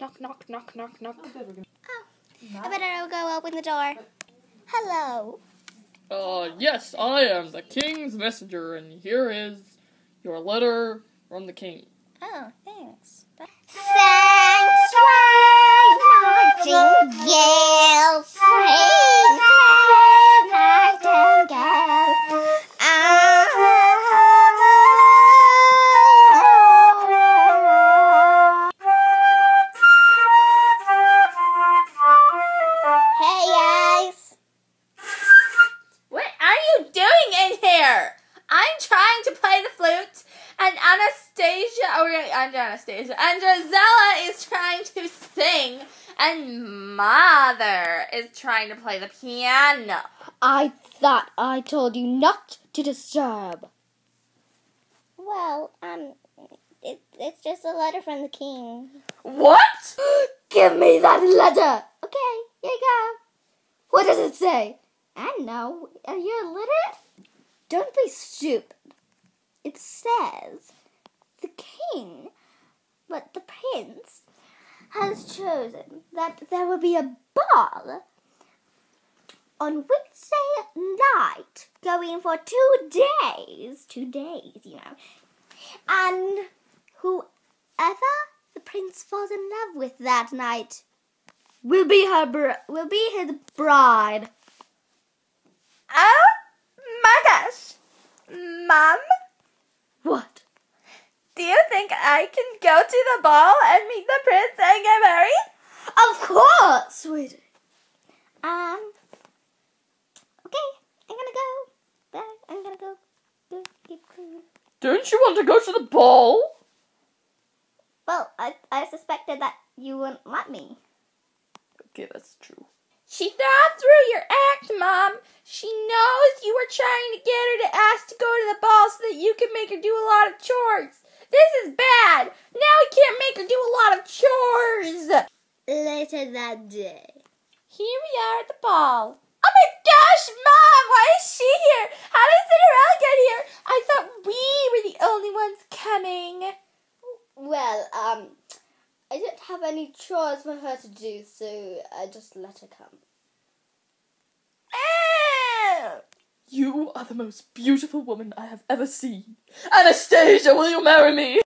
Knock, knock, knock, knock, knock. Oh, I better go open the door. Hello. Uh, yes, I am the king's messenger, and here is your letter from the king. Oh, thanks. Thanks, Anastasia, oh, and Anastasia, and Rosella is trying to sing, and Mother is trying to play the piano. I thought I told you not to disturb. Well, um, it, it's just a letter from the king. What? Give me that letter. Okay, here you go. What does it say? I know. Are you illiterate? Don't be stupid. It says the king, but the prince, has chosen that there will be a ball on Wednesday night, going for two days. Two days, you know. And whoever the prince falls in love with that night will be her br- will be his bride. Oh my gosh. Mom, What? do you think I can go to the ball and meet the prince and get married? Of course, sweetie. Um, okay, I'm gonna go. I'm gonna go. Don't you want to go to the ball? Well, I, I suspected that you wouldn't let me. Okay, that's true. She thought through your act, Mom. She knows you were trying to get her to ask to go to the ball so that you can make her do a lot of chores. This is bad. Now we can't make her do a lot of chores. Later that day. Here we are at the ball. Oh my gosh, Mom, why is she here? How did Cinderella get here? I thought we were the only ones coming. Well, um, I didn't have any chores for her to do, so I just let her come. Oh. You the most beautiful woman I have ever seen. Anastasia, will you marry me?